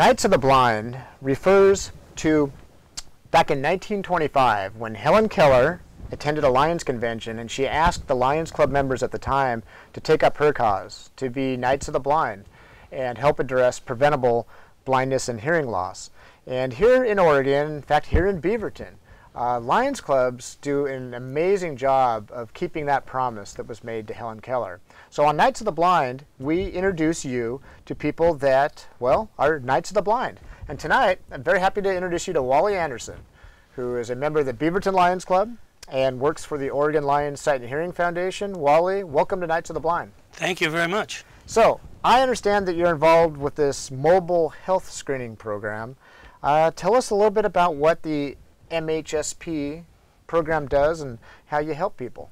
Knights of the Blind refers to back in 1925 when Helen Keller attended a Lions convention and she asked the Lions Club members at the time to take up her cause to be Knights of the Blind and help address preventable blindness and hearing loss. And here in Oregon, in fact here in Beaverton, uh, Lions clubs do an amazing job of keeping that promise that was made to Helen Keller. So on Knights of the Blind, we introduce you to people that, well, are Knights of the Blind. And tonight, I'm very happy to introduce you to Wally Anderson, who is a member of the Beaverton Lions Club and works for the Oregon Lions Sight and Hearing Foundation. Wally, welcome to Knights of the Blind. Thank you very much. So, I understand that you're involved with this mobile health screening program. Uh, tell us a little bit about what the MHSP program does and how you help people.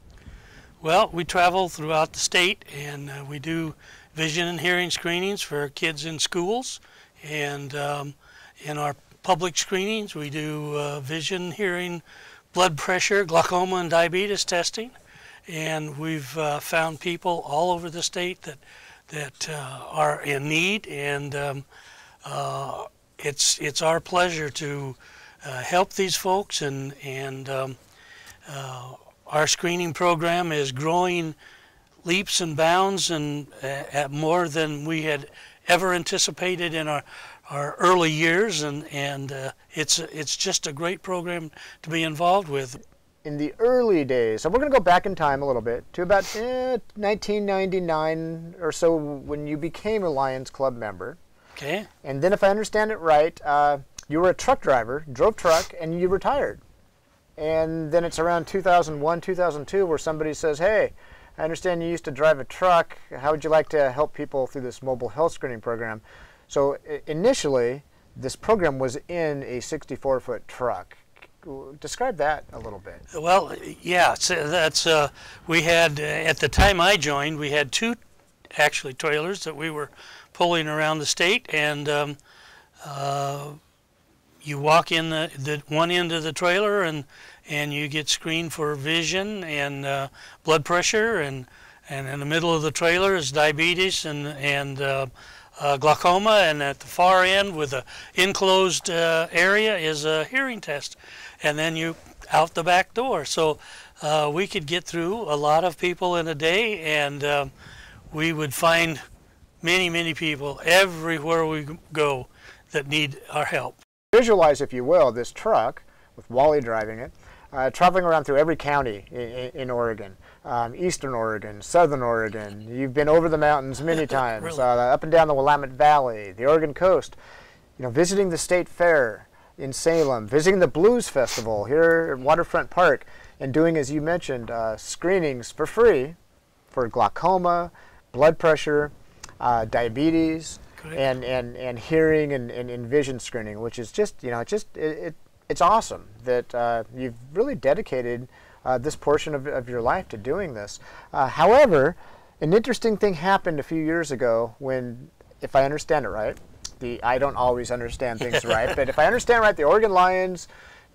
Well, we travel throughout the state and uh, we do vision and hearing screenings for kids in schools. And um, in our public screenings, we do uh, vision, hearing, blood pressure, glaucoma, and diabetes testing. And we've uh, found people all over the state that, that uh, are in need. And um, uh, it's, it's our pleasure to uh, help these folks and, and um, uh, our screening program is growing leaps and bounds and uh, at more than we had ever anticipated in our, our early years and, and uh, it's, it's just a great program to be involved with. In the early days, so we're going to go back in time a little bit to about eh, 1999 or so when you became a Lions Club member. Okay. And then if I understand it right, uh, you were a truck driver, drove truck, and you retired. And then it's around 2001, 2002 where somebody says, hey, I understand you used to drive a truck. How would you like to help people through this mobile health screening program? So initially, this program was in a 64 foot truck. Describe that a little bit. Well, yeah, that's uh, we had uh, at the time I joined, we had two actually trailers that we were pulling around the state, and um, uh, you walk in the, the one end of the trailer and and you get screened for vision and uh, blood pressure and and in the middle of the trailer is diabetes and and uh, uh, glaucoma and at the far end with a enclosed uh, area is a hearing test. And then you out the back door. So uh, we could get through a lot of people in a day and um, we would find many many people everywhere we go that need our help Visualize, if you will, this truck with Wally driving it, uh, traveling around through every county in, in Oregon, um, eastern Oregon, southern Oregon. You've been over the mountains many times, really? uh, up and down the Willamette Valley, the Oregon coast. You know, visiting the state fair in Salem, visiting the Blues Festival here at Waterfront Park, and doing, as you mentioned, uh, screenings for free for glaucoma, blood pressure, uh, and, and, and hearing and, and, and, vision screening, which is just, you know, just, it, it it's awesome that uh, you've really dedicated uh, this portion of, of your life to doing this. Uh, however, an interesting thing happened a few years ago when, if I understand it right, the I don't always understand things right, but if I understand right, the Oregon Lions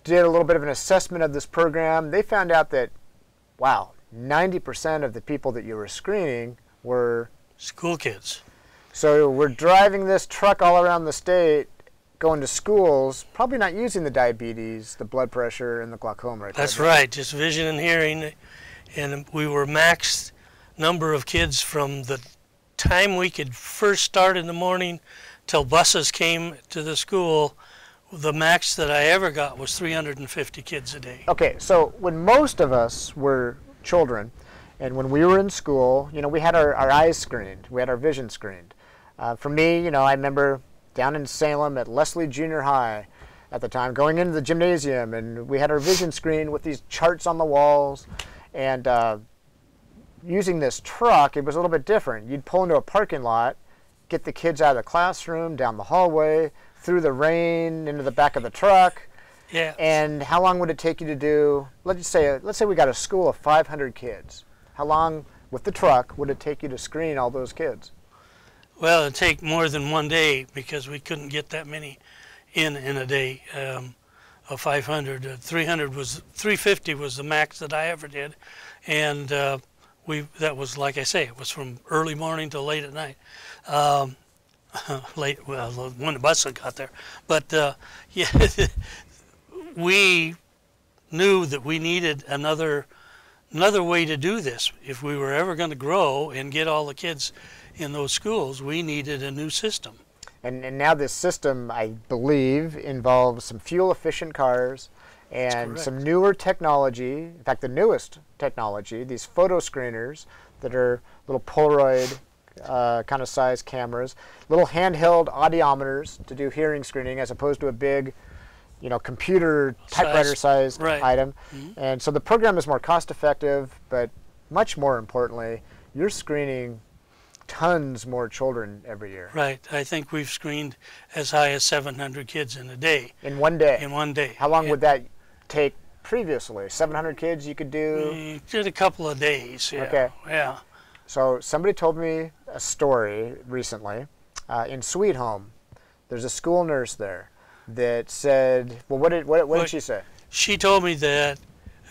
did a little bit of an assessment of this program. They found out that, wow, 90% of the people that you were screening were school kids. So we're driving this truck all around the state, going to schools, probably not using the diabetes, the blood pressure, and the glaucoma. Right now. That's right, just vision and hearing. And we were maxed number of kids from the time we could first start in the morning till buses came to the school. The max that I ever got was 350 kids a day. Okay, so when most of us were children, and when we were in school, you know, we had our, our eyes screened, we had our vision screened. Uh, for me, you know, I remember down in Salem at Leslie Junior High at the time, going into the gymnasium, and we had our vision screen with these charts on the walls, and uh, using this truck, it was a little bit different. You'd pull into a parking lot, get the kids out of the classroom, down the hallway, through the rain, into the back of the truck. Yeah. And how long would it take you to do? Let's say, let's say we got a school of 500 kids. How long with the truck would it take you to screen all those kids? Well, it'd take more than one day because we couldn't get that many in in a day. Um, of 500, uh, 300 was 350 was the max that I ever did, and uh, we that was like I say, it was from early morning till late at night. Um, late, well, when the bus got there. But uh, yeah, we knew that we needed another another way to do this. If we were ever going to grow and get all the kids in those schools, we needed a new system. And, and now this system, I believe, involves some fuel-efficient cars and some newer technology. In fact, the newest technology, these photo screeners that are little Polaroid uh, kind of size cameras, little handheld audiometers to do hearing screening as opposed to a big you know, computer typewriter sized right. item. Mhm. And so the program is more cost effective, but much more importantly, you're screening tons more children every year Right. I think we've screened as high as 700 kids in a day, in one day. in one day. How long would that take previously? 700 kids you could do? did a couple of days. Yeah. Okay. Yeah. So somebody told me a story recently uh, in Sweet Home. There's a school nurse there that said, well, what did, what, what What- did she say? She told me that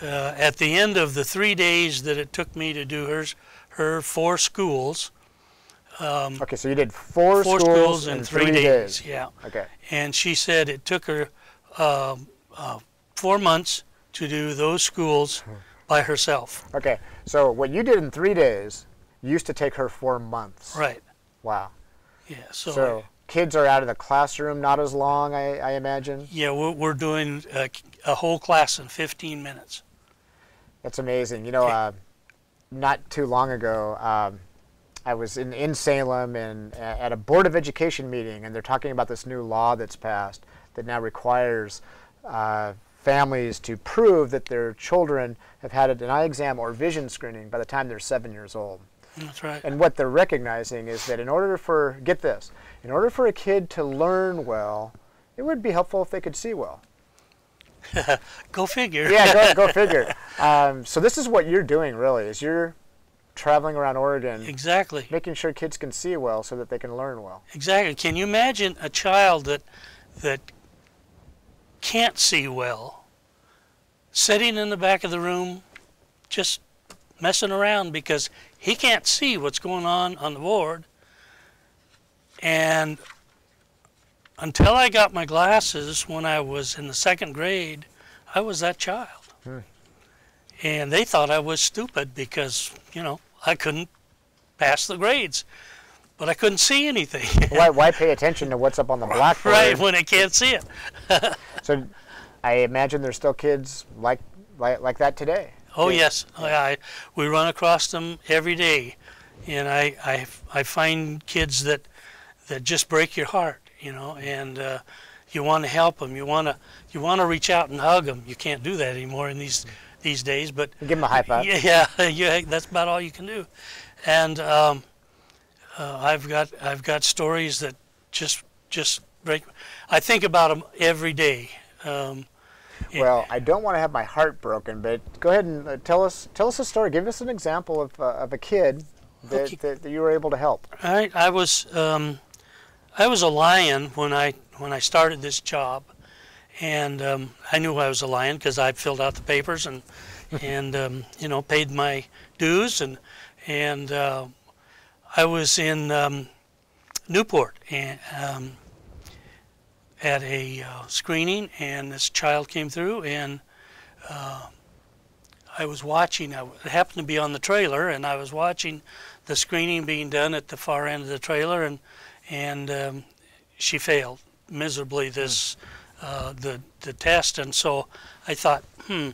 uh, at the end of the three days that it took me to do hers, her four schools, um, Okay, so you did four, four schools, schools in in three, days. days. Yeah. Okay. And she said it took her um, uh, four months to do those schools by herself. Okay. So what you did in three days used to take her four months. Right. Wow. Yeah. So, So, kids are out of the classroom not as long, I, I imagine. yeah, we're, we're doing a, a whole class in 15 minutes. That's amazing. You know, Okay. uh, not too long ago, um, I was in, in Salem and at a Board of Education meeting, and they're talking about this new law that's passed that now requires uh, families to prove that their children have had an eye exam or vision screening by the time they're seven years old. That's right. And what they're recognizing is that in order for, get this, in order for a kid to learn well, it would be helpful if they could see well. Go figure. Yeah, go, go figure. Um, so this is what you're doing really, is you're traveling around Oregon, Exactly. making sure kids can see well so that they can learn well. Exactly. Can you imagine a child that that can't see well sitting in the back of the room just messing around because he can't see what's going on on the board and until I got my glasses when I was in the second grade, I was that child. Hmm. And they thought I was stupid because, you know, I couldn't pass the grades. But I couldn't see anything. why, why pay attention to what's up on the blackboard? right, when I can't see it. So I imagine there's still kids like, like, like that today. Oh Yeah. yes, I, I we run across them every day, and I, I I find kids that that just break your heart, you know, and uh, you want to help them. You want to you want to reach out and hug them. You can't do that anymore in these these days, but Give them a high five. yeah, yeah, that's about all you can do. And um, uh, I've got I've got stories that just just break. I think about them every day. Um. Well, I don't want to have my heart broken, but go ahead and uh, tell us tell us a story. Give us an example of, uh, of a kid that, Okay. that, that you were able to help. I, I was um, I was a lion when I when I started this job, and um, I knew I was a lion because I filled out the papers and and um, you know paid my dues and and uh, I was in um, Newport and um, at a uh, screening and this child came through and uh, I was watching. I it happened to be on the trailer and I was watching the screening being done at the far end of the trailer, and and um, she failed miserably this uh, the the test, and so I thought, hmm,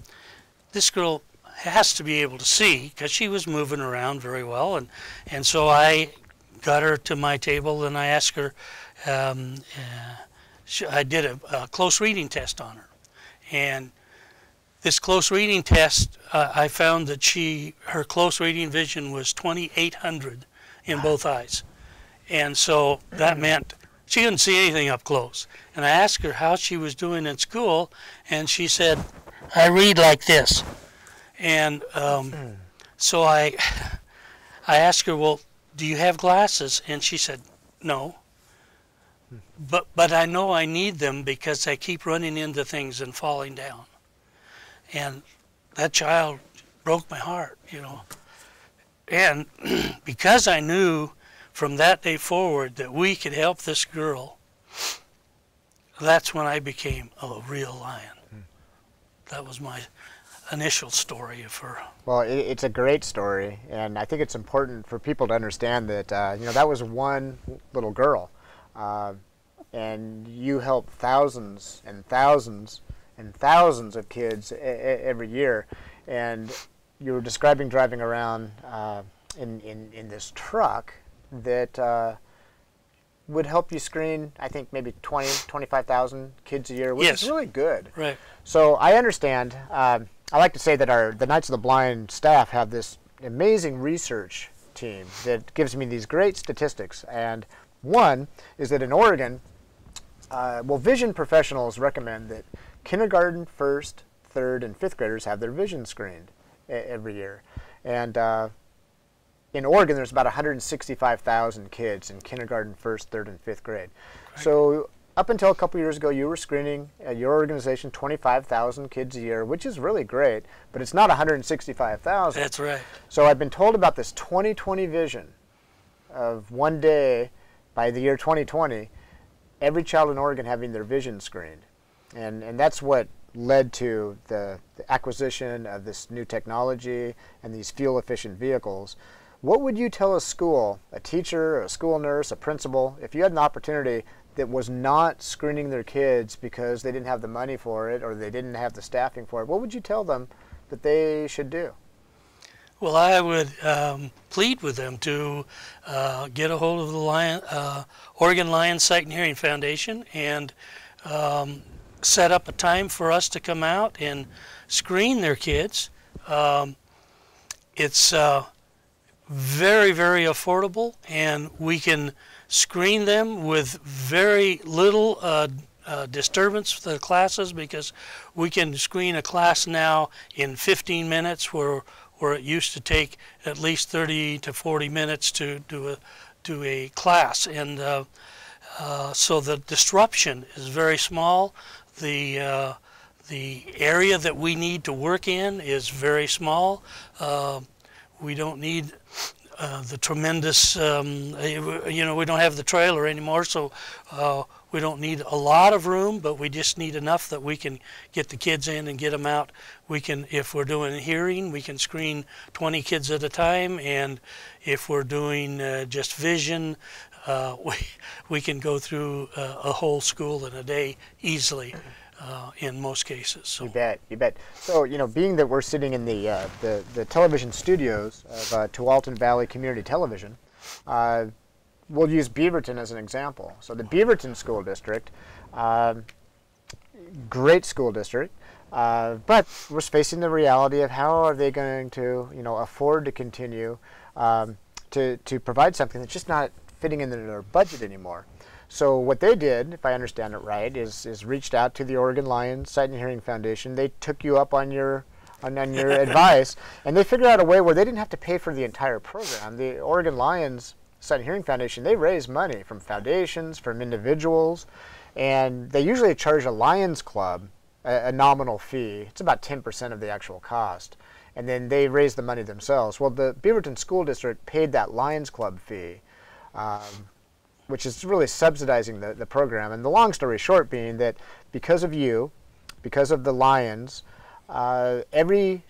this girl has to be able to see because she was moving around very well, and and so I got her to my table and I asked her. Um, uh, she, I did a, a close reading test on her, and this close reading test, uh, I found that she, her close reading vision was 2,800 in both eyes. And so that meant she couldn't see anything up close. And I asked her how she was doing in school, and she said, I read like this. And um, so I, I asked her, well, do you have glasses? And she said, no. But, but I know I need them because I keep running into things and falling down and that child broke my heart, you know. And because I knew from that day forward that we could help this girl, that's when I became a real lion. Hmm. That was my initial story of her. Well, it, it's a great story, and I think it's important for people to understand that uh, you know that was one little girl, uh, and you help thousands and thousands and thousands of kids every year, and you were describing driving around uh, in, in in this truck that uh, would help you screen, I think, maybe 20, 25,000 kids a year, which yes. is really good. Right. So I understand. Um, I like to say that our the Knights of the Blind staff have this amazing research team that gives me these great statistics. And one is that in Oregon, uh, well, vision professionals recommend that kindergarten, first, third, and fifth graders have their vision screened every year. And uh, in Oregon, there's about 165,000 kids in kindergarten, first, third, and fifth grade. So up until a couple years ago, you were screening at your organization 25,000 kids a year, which is really great, but it's not 165,000. That's right. So I've been told about this 2020 vision of one day by the year 2020, every child in Oregon having their vision screened. And, and that's what led to the, the acquisition of this new technology and these fuel efficient vehicles. What would you tell a school, a teacher, a school nurse, a principal, if you had an opportunity that was not screening their kids because they didn't have the money for it or they didn't have the staffing for it, what would you tell them that they should do? Well, I would um, plead with them to uh, get a hold of the Lion, uh, Oregon Lion Sight and Hearing Foundation and um, set up a time for us to come out and screen their kids. Um, it's uh, very, very affordable, and we can screen them with very little uh, uh, disturbance for the classes because we can screen a class now in 15 minutes where where it used to take at least 30 to 40 minutes to do a do a class. And uh, uh, so the disruption is very small. The uh, the area that we need to work in is very small. Uh, we don't need uh, the tremendous, um, you know, we don't have the trailer anymore, so uh, we don't need a lot of room, but we just need enough that we can get the kids in and get them out. We can, if we're doing hearing, we can screen 20 kids at a time, and if we're doing uh, just vision, uh, we, we can go through uh, a whole school in a day easily uh, in most cases. So. You bet, you bet. So you know, being that we're sitting in the uh, the, the television studios of uh, Tualatin Valley Community Television, uh, we'll use Beaverton as an example. So the Beaverton School District, um, great school district. Uh, but we're facing the reality of how are they going to, you know, afford to continue um, to, to provide something that's just not fitting into their budget anymore. So what they did, if I understand it right, is is reached out to the Oregon Lions Sight and Hearing Foundation. They took you up on your on, on your advice, and they figured out a way where they didn't have to pay for the entire program. The Oregon Lions Sight and Hearing Foundation they raise money from foundations, from individuals, and they usually charge a Lions Club a, a nominal fee. It's about 10% of the actual cost. And then they raise the money themselves. Well, the Beaverton School District paid that Lions Club fee. Um, which is really subsidizing the, the program. And the long story short being that because of you, because of the Lions, uh, every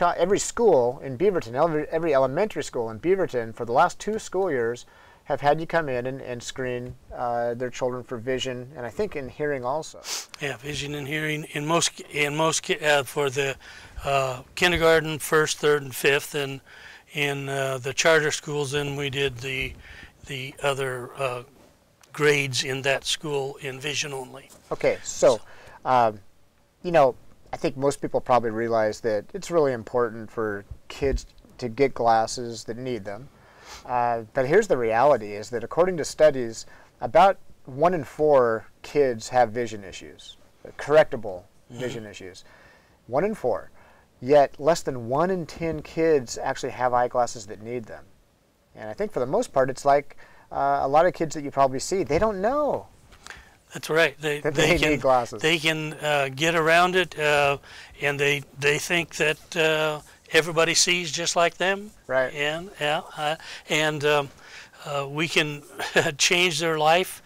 every school in Beaverton, every, every, elementary school in Beaverton for the last two school years have had you come in and, and screen uh, their children for vision and I think in hearing also. Yeah, vision and hearing in most in most uh, for the uh, kindergarten, first, third, and fifth, and in uh, the charter schools. Then we did the the other uh, grades in that school in vision only. Okay, so, um, you know, I think most people probably realize that it's really important for kids to get glasses that need them. Uh, but here's the reality is that according to studies, about one in four kids have vision issues, correctable mm-hmm. vision mm-hmm. issues. One in four. Yet less than one in ten kids actually have eyeglasses that need them. And I think for the most part, it's like uh, a lot of kids that you probably see, they don't know. That's right. They, they, they can, need glasses. They can uh, get around it, uh, and they they think that uh, everybody sees just like them. Right. And yeah, uh, and um, uh, we can change their life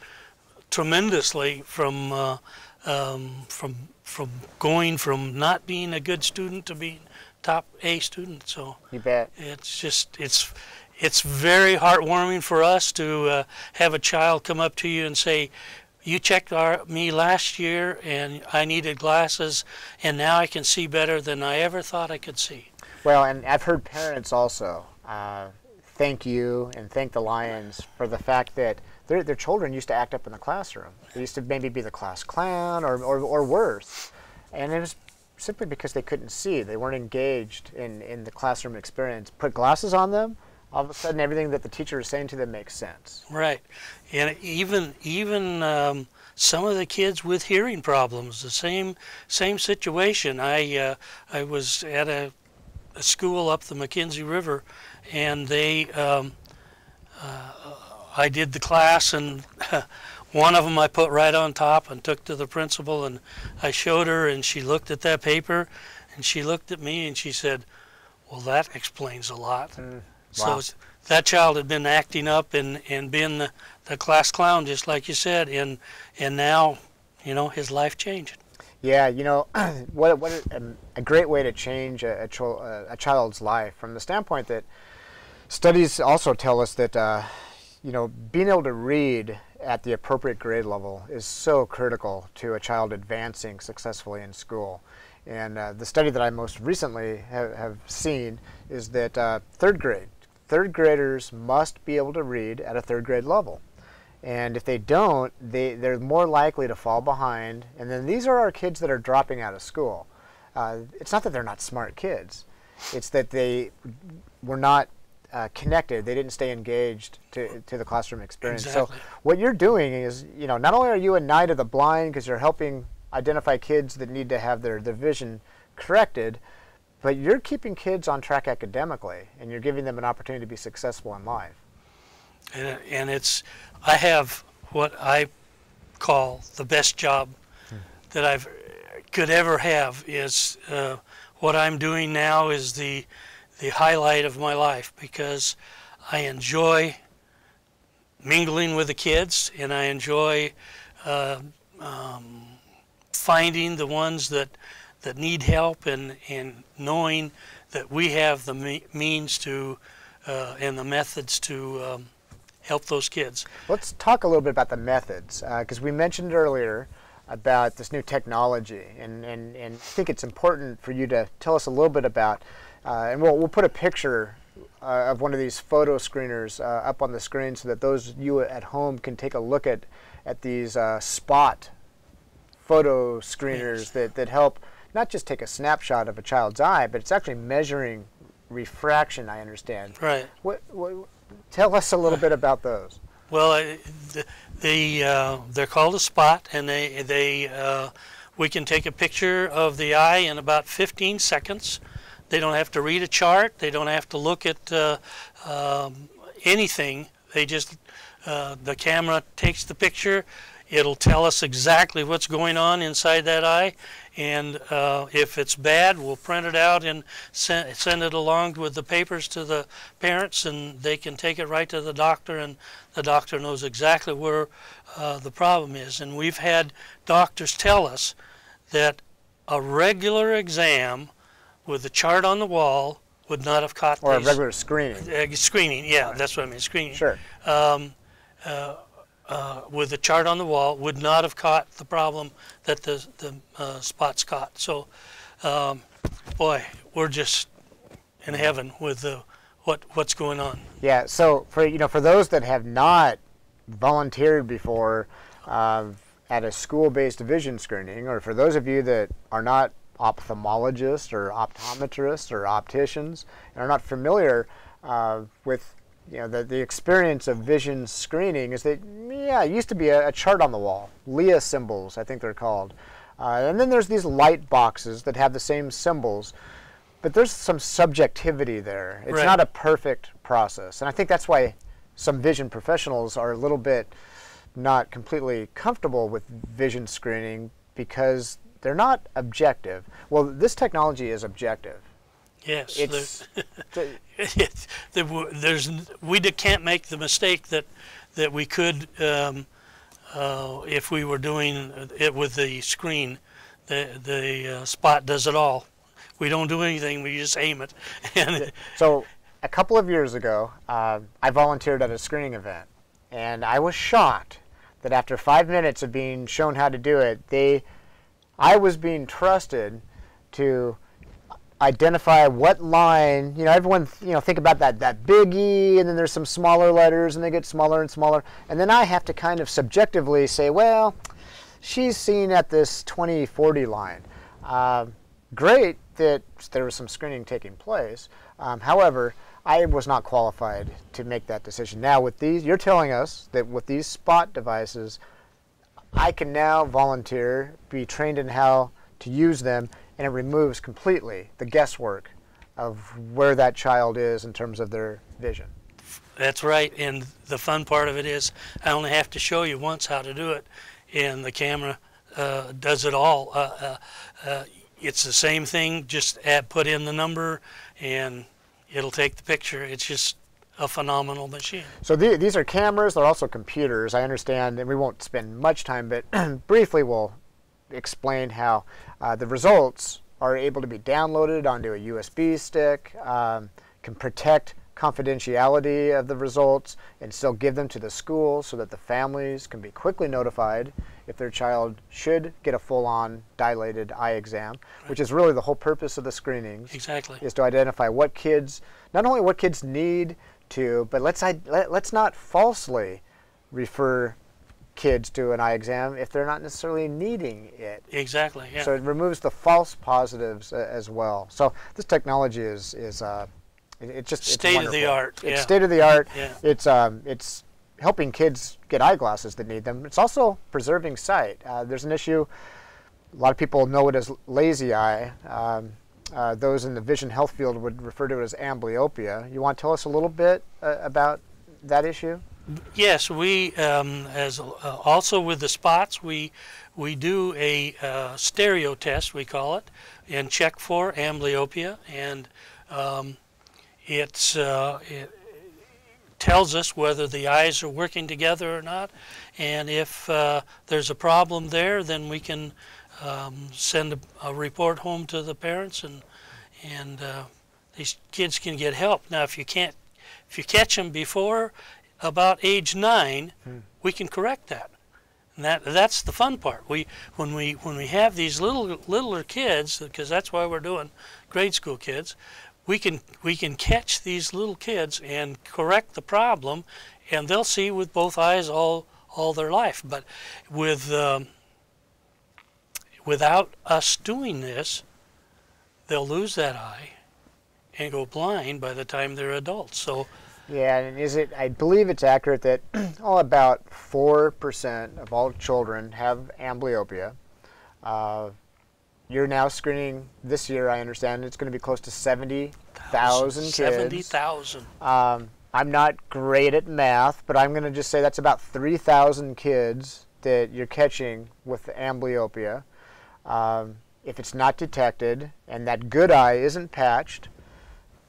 tremendously from uh, um, from from going from not being a good student to being top A student. So You bet. it's just it's it's very heartwarming for us to uh, have a child come up to you and say, "You checked our, me last year, and I needed glasses, and now I can see better than I ever thought I could see." Well, and I've heard parents also uh, thank you and thank the Lions for the fact that their, their children used to act up in the classroom. They used to maybe be the class clown or, or, or worse. And it was simply because they couldn't see. They weren't engaged in, in the classroom experience. Put glasses on them, all of a sudden everything that the teacher is saying to them makes sense. Right, and even even um, some of the kids with hearing problems, the same same situation. I uh, I was at a, a school up the McKenzie River, and they um, uh, I did the class, and one of them I put right on top and took to the principal, and I showed her, and she looked at that paper, and she looked at me, and she said, "Well, that explains a lot." Wow. So that child had been acting up and, and been the, the class clown, just like you said, and and now, you know, his life changed. Yeah, you know, what what a, a great way to change a, a, a a child's life from the standpoint that studies also tell us that uh, you know being able to read at the appropriate grade level is so critical to a child advancing successfully in school. And uh, the study that I most recently have, have seen is that uh, third grade, third graders must be able to read at a third grade level. And if they don't, they, they're more likely to fall behind. And then these are our kids that are dropping out of school. Uh, it's not that they're not smart kids, it's that they were not uh, connected. They didn't stay engaged to, to the classroom experience. Exactly. So what you're doing is, you know, not only are you a knight of the blind because you're helping identify kids that need to have their, their vision corrected, but you're keeping kids on track academically and you're giving them an opportunity to be successful in life. And, and it's, I have what I call the best job that I've could ever have is uh, what I'm doing now is the the highlight of my life because I enjoy mingling with the kids and I enjoy uh, um, finding the ones that that need help and and knowing that we have the me- means to uh, and the methods to um, help those kids. Let's talk a little bit about the methods, because we mentioned earlier about this new technology, and, and, and I think it's important for you to tell us a little bit about, uh, and we'll, we'll put a picture uh, of one of these photo screeners uh, up on the screen so that those you at home can take a look at, at these uh, spot photo screeners Yes. that, that help not just take a snapshot of a child's eye, but it's actually measuring refraction, I understand. Right. What, what, tell us a little bit about those. Well, the, the uh, they're called a spot, and they they uh, we can take a picture of the eye in about 15 seconds. They don't have to read a chart. They don't have to look at uh, um, anything. They just uh, the camera takes the picture. It'll tell us exactly what's going on inside that eye, and uh, if it's bad, we'll print it out and send, send it along with the papers to the parents, and they can take it right to the doctor, and the doctor knows exactly where uh, the problem is. And we've had doctors tell us that a regular exam with the chart on the wall would not have caught Or a regular screening. uh, screening. Yeah, that's what I mean. Screening Sure. um, uh, uh, with the chart on the wall would not have caught the problem that the, the uh, spots caught. So, um, boy, we're just in heaven with the, what what's going on. Yeah. So for you know, for those that have not volunteered before uh, at a school-based vision screening, or for those of you that are not ophthalmologists or optometrists or opticians and are not familiar uh, with you know the, the experience of vision screening is that yeah it used to be a, a chart on the wall LEA symbols i think they're called. Uh, and then there's these light boxes that have the same symbols but there's some subjectivity there. It's Right. not a perfect process and i think that's why some vision professionals are a little bit not completely comfortable with vision screening because they're not objective. Well this technology is objective Yes. It's, the- It's- there there's we can't make the mistake that that we could um, uh, if we were doing it with the screen. The the uh, spot does it all. We don't do anything. We just aim it, and So, a couple of years ago, uh, I volunteered at a screening event, and I was shocked that after five minutes of being shown how to do it, they, I was being trusted to identify what line. You know, everyone, you know, think about that that big E, and then there's some smaller letters, and they get smaller and smaller, and then I have to kind of subjectively say, well, she's seen at this 2040 line. Uh, great that there was some screening taking place. Um, however, I was not qualified to make that decision. Now, with these, you're telling us that with these spot devices, I can now volunteer, be trained in how to use them, and it removes completely the guesswork of where that child is in terms of their vision. That's right. And the fun part of it is I only have to show you once how to do it, and the camera uh, does it all. Uh, uh, uh, it's the same thing. Just add, put in the number, and it'll take the picture. It's just a phenomenal machine. So the, these are cameras. They're also computers. I understand, and we won't spend much time, but briefly we'll explain how uh, the results are able to be downloaded onto a USB stick, um, can protect confidentiality of the results, and still give them to the school so that the families can be quickly notified if their child should get a full-on dilated eye exam, which is really the whole purpose of the screenings Exactly. is to identify what kids, not only what kids need to, but let's i- let, let's not falsely refer kids do an eye exam if they're not necessarily needing it. Exactly. Yeah. So it removes the false positives uh, as well. So this technology is is uh, it, it just it's State of the art, It's yeah. state of the art. Yeah. It's um it's helping kids get eyeglasses that need them. It's also preserving sight. Uh, there's an issue. A lot of people know it as lazy eye. Um, uh, those in the vision health field would refer to it as amblyopia. You want to tell us a little bit uh, about that issue? Yes, we um, as uh, also with the spots we we do a uh, stereo test we call it and check for amblyopia. And um, it's uh, it tells us whether the eyes are working together or not. And if uh, there's a problem there then we can um, send a, a report home to the parents and and uh, these kids can get help. Now if you can't if you catch them before about age nine, we can correct that. And that that's the fun part. We when we when we have these little littler kids, because that's why we're doing grade school kids, we can we can catch these little kids and correct the problem, and they'll see with both eyes all all their life. But with um, without us doing this, they'll lose that eye and go blind by the time they're adults. So. Yeah, and is it? I believe it's accurate that all about four percent of all children have amblyopia. Uh, you're now screening this year. I understand it's going to be close to seventy thousand kids. Seventy thousand. Um, I'm not great at math, but I'm going to just say that's about 3,000 kids that you're catching with amblyopia. Um, if it's not detected and that good eye isn't patched,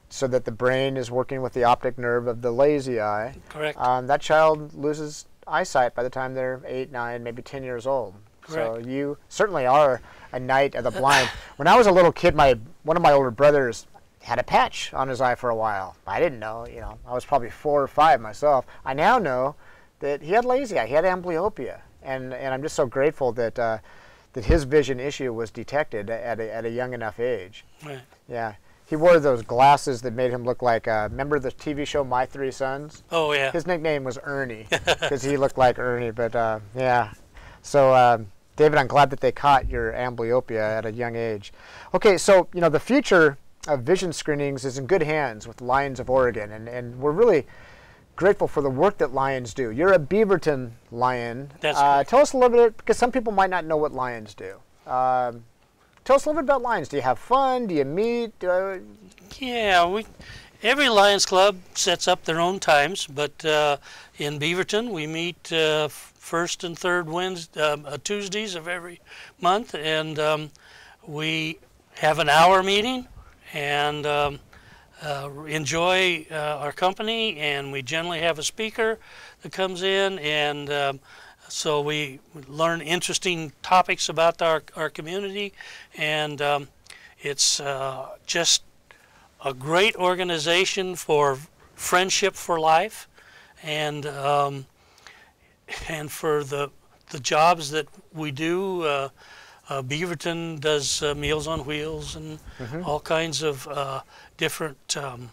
so that the brain is working with the optic nerve of the lazy eye, Correct. um, that child loses eyesight by the time they're 8, 9, maybe 10 years old. Correct. So you certainly are a knight of the blind. when I was a little kid, my one of my older brothers had a patch on his eye for a while. I didn't know, you know, I was probably four or five myself. I now know that he had lazy eye, he had amblyopia, and and I'm just so grateful that uh, that his vision issue was detected at a, at a young enough age. Right. Yeah, he wore those glasses that made him look like. Uh, remember the TV show My Three Sons? Oh yeah. His nickname was Ernie because he looked like Ernie. But uh, yeah, so um, David, I'm glad that they caught your amblyopia at a young age. Okay, so you know the future of vision screenings is in good hands with Lions of Oregon, and, and we're really grateful for the work that Lions do. You're a Beaverton Lion. That's uh, tell us a little bit because some people might not know what Lions do. Um, tell us a little bit about Lions. Do you have fun? Do you meet? Uh, Yeah, we every Lions Club sets up their own times, but uh, in Beaverton we meet uh, first and third Wednesdays, uh, Tuesdays of every month, and um, we have an hour meeting, and um, uh, enjoy uh, our company. And we generally have a speaker that comes in, and um, so we learn interesting topics about our, our community. And um, it's uh, just a great organization for friendship for life and um, and for the the jobs that we do. Uh, uh, Beaverton does uh, Meals on Wheels and all kinds of uh, different um,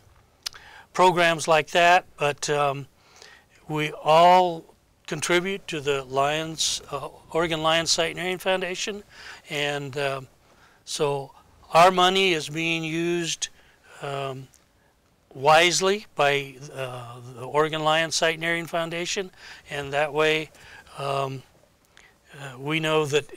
programs like that. But um, we all contribute to the Lions, uh, Oregon Lions Sight and Hearing Foundation, and um, so our money is being used um, wisely by uh, the Oregon Lion Sight and Hearing Foundation, and that way um, uh, we know that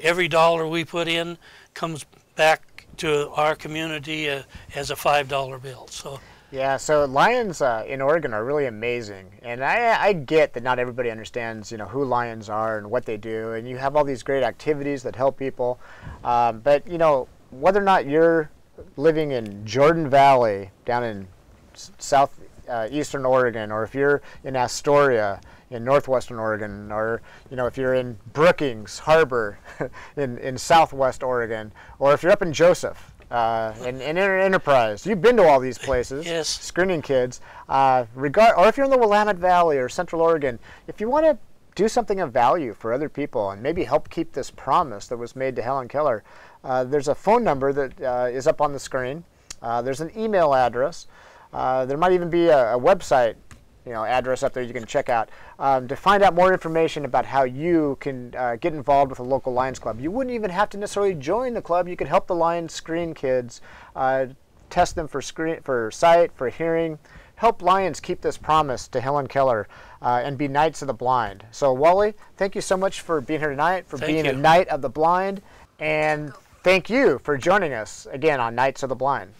every dollar we put in comes back to our community uh, as a five dollar bill. So Yeah, so lions uh, in Oregon are really amazing, and I, I get that not everybody understands, you know, who lions are and what they do, and you have all these great activities that help people. Um, but you know, whether or not you're living in Jordan Valley down in s- south uh, eastern Oregon, or if you're in Astoria in northwestern Oregon, or you know, if you're in Brookings Harbor in in southwest Oregon, or if you're up in Joseph. Uh, and, and Enter- Enterprise, you've been to all these places Yes. screening kids. Uh, regard, or if you're in the Willamette Valley or Central Oregon, if you want to do something of value for other people and maybe help keep this promise that was made to Helen Keller, uh, there's a phone number that uh, is up on the screen. Uh, there's an email address. Uh, there might even be a, a website you know, address up there you can check out um, to find out more information about how you can uh, get involved with a local Lions Club. You wouldn't even have to necessarily join the club. You could help the Lions screen kids, uh, test them for screen for sight, for hearing. Help Lions keep this promise to Helen Keller uh, and be Knights of the Blind. So, Wally, thank you so much for being here tonight, for Thank being a. Knight of the Blind, and thank you for joining us again on Knights of the Blind.